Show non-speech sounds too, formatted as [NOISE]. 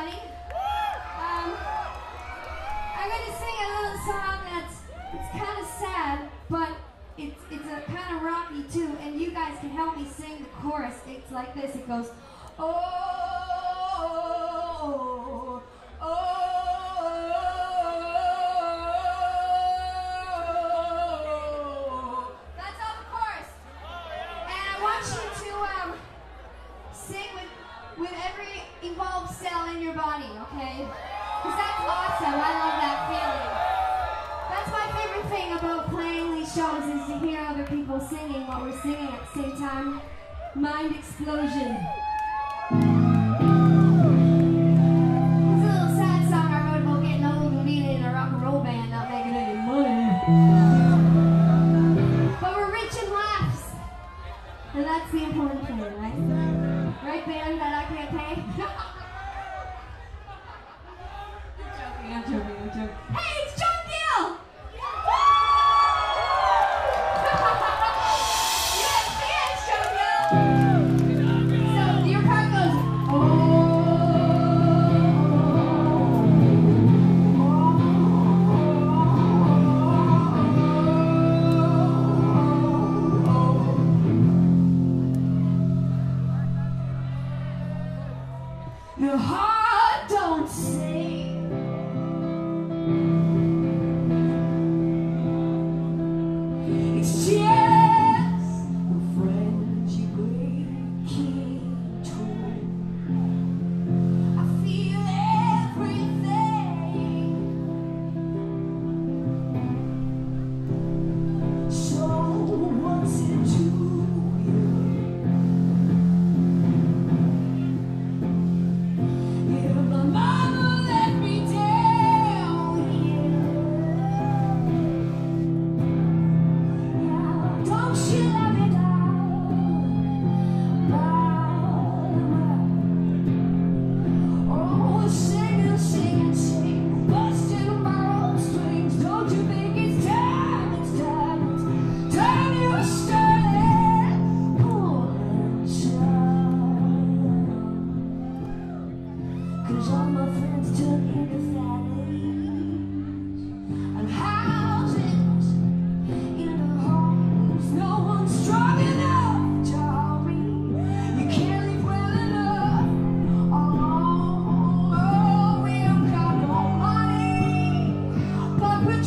everybody. Um, I'm going to sing a little song that's it's kind of sad, but it's, it's a kind of rocky too, and you guys can help me sing the chorus. It's like this, it goes, oh. shows is to hear other people singing what we're singing at the same time. Mind explosion. It's a little sad song I wrote about getting old and being in a rock and roll band, not making any money. But we're rich in laughs. And that's the important thing, right? Right, band that I can't pay? [LAUGHS] I'm joking, I'm joking, I'm joking. Hey! your heart don't sing. Papa.